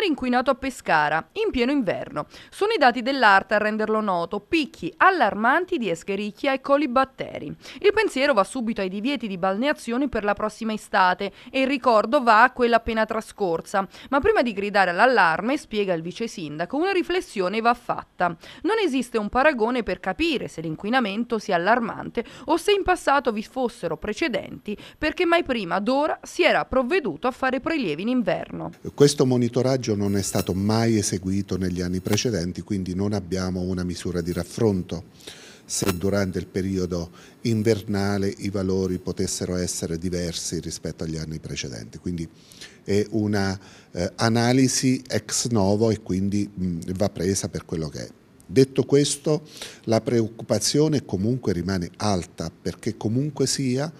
mare inquinato a Pescara, in pieno inverno. Sono i dati dell'arte a renderlo noto, picchi allarmanti di escherichia e colibatteri. Il pensiero va subito ai divieti di balneazione per la prossima estate e il ricordo va a quella appena trascorsa. Ma prima di gridare all'allarme, spiega il vice sindaco, una riflessione va fatta. Non esiste un paragone per capire se l'inquinamento sia allarmante o se in passato vi fossero precedenti, perché mai prima d'ora si era provveduto a fare prelievi in inverno. Questo monitoraggio non è stato mai eseguito negli anni precedenti, quindi non abbiamo una misura di raffronto se durante il periodo invernale i valori potessero essere diversi rispetto agli anni precedenti. Quindi è un'analisi eh, ex novo e quindi mh, va presa per quello che è. Detto questo, la preoccupazione comunque rimane alta perché comunque sia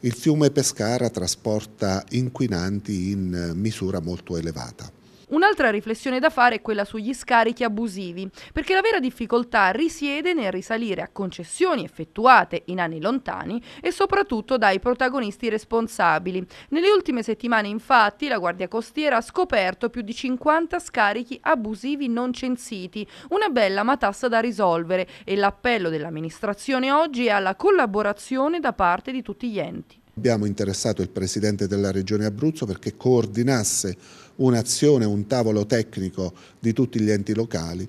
il fiume Pescara trasporta inquinanti in misura molto elevata. Un'altra riflessione da fare è quella sugli scarichi abusivi, perché la vera difficoltà risiede nel risalire a concessioni effettuate in anni lontani e soprattutto dai protagonisti responsabili. Nelle ultime settimane infatti la Guardia Costiera ha scoperto più di 50 scarichi abusivi non censiti, una bella matassa da risolvere e l'appello dell'amministrazione oggi è alla collaborazione da parte di tutti gli enti. Abbiamo interessato il Presidente della Regione Abruzzo perché coordinasse un'azione, un tavolo tecnico di tutti gli enti locali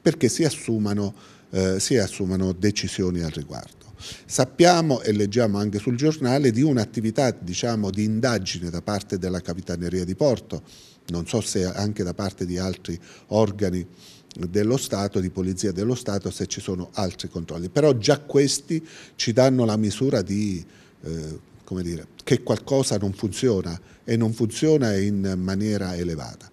perché si assumano, eh, si assumano decisioni al riguardo. Sappiamo e leggiamo anche sul giornale di un'attività diciamo, di indagine da parte della Capitaneria di Porto, non so se anche da parte di altri organi dello Stato, di Polizia dello Stato, se ci sono altri controlli. Però già questi ci danno la misura di eh, come dire, che qualcosa non funziona e non funziona in maniera elevata.